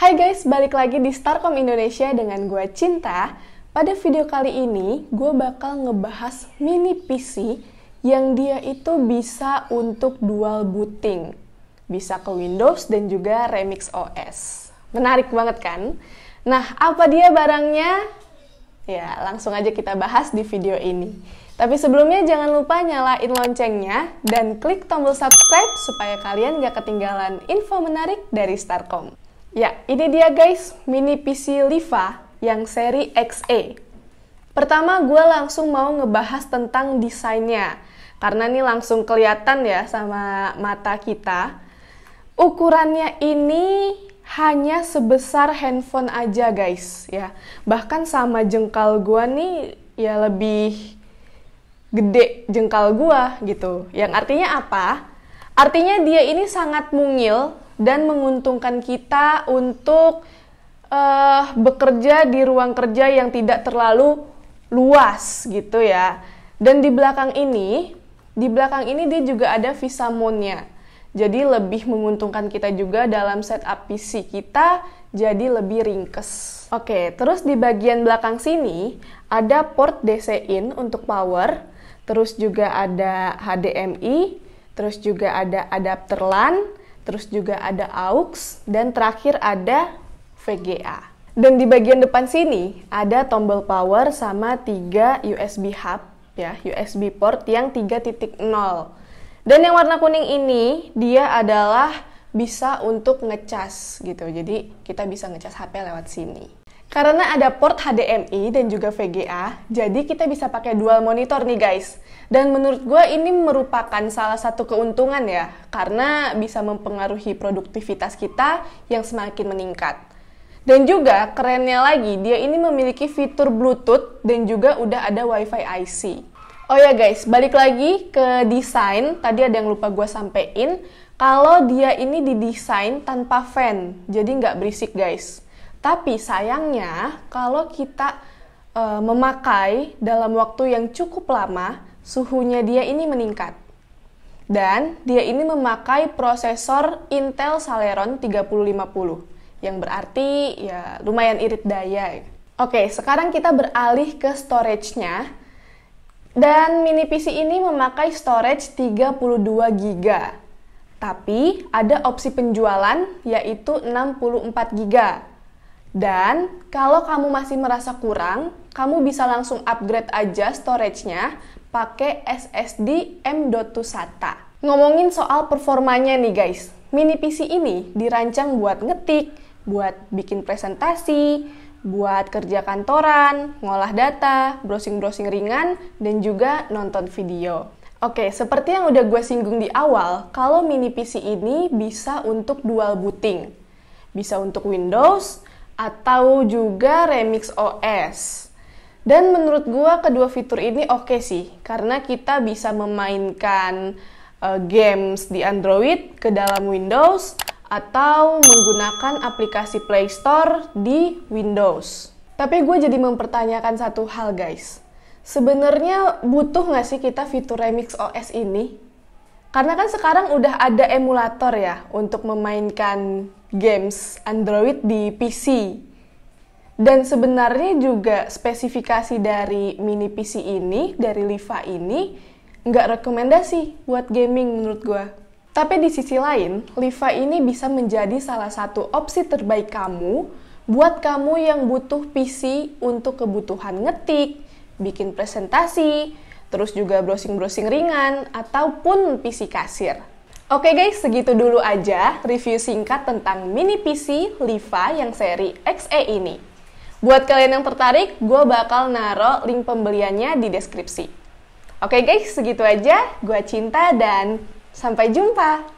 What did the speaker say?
Hai guys, balik lagi di Starcom Indonesia dengan gue Cinta. Pada video kali ini, gue bakal ngebahas mini PC yang dia itu bisa untuk dual booting. Bisa ke Windows dan juga Remix OS. Menarik banget kan? Nah, apa dia barangnya? Ya, langsung aja kita bahas di video ini. Tapi sebelumnya jangan lupa nyalain loncengnya dan klik tombol subscribe supaya kalian gak ketinggalan info menarik dari Starcom. Ya, ini dia guys, mini PC Liva yang seri XE. Pertama, gue langsung mau ngebahas tentang desainnya. Karena ini langsung kelihatan ya sama mata kita. Ukurannya ini hanya sebesar handphone aja guys ya. Bahkan sama jengkal gue nih ya lebih gede jengkal gua gitu. Yang artinya apa? Artinya dia ini sangat mungil dan menguntungkan kita untuk uh, bekerja di ruang kerja yang tidak terlalu luas gitu ya. Dan di belakang ini, di belakang ini dia juga ada visa mode-nya. Jadi lebih menguntungkan kita juga dalam setup PC kita jadi lebih ringkes. Oke, terus di bagian belakang sini ada port DC in untuk power terus juga ada HDMI, terus juga ada adapter LAN, terus juga ada AUX, dan terakhir ada VGA. Dan di bagian depan sini ada tombol power sama tiga USB hub ya, USB port yang 3.0. Dan yang warna kuning ini dia adalah bisa untuk ngecas gitu. Jadi kita bisa ngecas HP lewat sini. Karena ada port HDMI dan juga VGA, jadi kita bisa pakai dual monitor nih guys. Dan menurut gue ini merupakan salah satu keuntungan ya, karena bisa mempengaruhi produktivitas kita yang semakin meningkat. Dan juga kerennya lagi, dia ini memiliki fitur Bluetooth dan juga udah ada WiFi IC. Oh ya guys, balik lagi ke desain. Tadi ada yang lupa gue sampein. Kalau dia ini didesain tanpa fan, jadi nggak berisik guys. Tapi sayangnya kalau kita e, memakai dalam waktu yang cukup lama, suhunya dia ini meningkat. Dan dia ini memakai prosesor Intel Celeron 3050 yang berarti ya lumayan irit daya. Oke, sekarang kita beralih ke storage-nya. Dan mini PC ini memakai storage 32 GB. Tapi ada opsi penjualan yaitu 64 GB. Dan kalau kamu masih merasa kurang, kamu bisa langsung upgrade aja storage-nya pakai SSD M.2 SATA. Ngomongin soal performanya nih guys, mini PC ini dirancang buat ngetik, buat bikin presentasi, buat kerja kantoran, ngolah data, browsing-browsing ringan, dan juga nonton video. Oke, seperti yang udah gue singgung di awal, kalau mini PC ini bisa untuk dual booting. Bisa untuk Windows, atau juga Remix OS. Dan menurut gua kedua fitur ini oke okay sih karena kita bisa memainkan uh, games di Android ke dalam Windows atau menggunakan aplikasi Play Store di Windows. Tapi gue jadi mempertanyakan satu hal guys. Sebenarnya butuh nggak sih kita fitur Remix OS ini? Karena kan sekarang udah ada emulator ya untuk memainkan games Android di PC. Dan sebenarnya juga spesifikasi dari mini PC ini, dari Liva ini, nggak rekomendasi buat gaming menurut gue. Tapi di sisi lain, Liva ini bisa menjadi salah satu opsi terbaik kamu buat kamu yang butuh PC untuk kebutuhan ngetik, bikin presentasi, terus juga browsing-browsing ringan, ataupun PC kasir. Oke guys, segitu dulu aja review singkat tentang mini PC Liva yang seri XE ini. Buat kalian yang tertarik, gue bakal naro link pembeliannya di deskripsi. Oke guys, segitu aja. Gue cinta dan sampai jumpa.